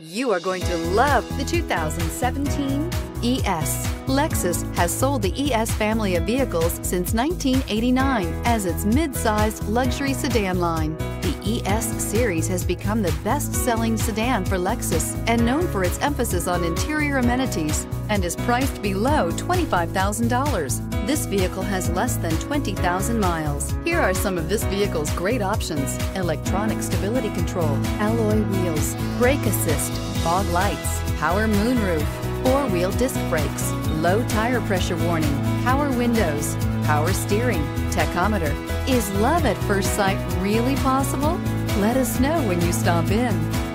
You are going to love the 2017 ES. Lexus has sold the ES family of vehicles since 1989 as its mid-sized luxury sedan line. The ES series has become the best-selling sedan for Lexus and known for its emphasis on interior amenities and is priced below $25,000. This vehicle has less than 20,000 miles. Here are some of this vehicle's great options. Electronic stability control, alloy wheels, brake assist, fog lights, power moonroof, four-wheel disc brakes, low tire pressure warning, power windows, power steering, tachometer. Is love at first sight really possible? Let us know when you stop in.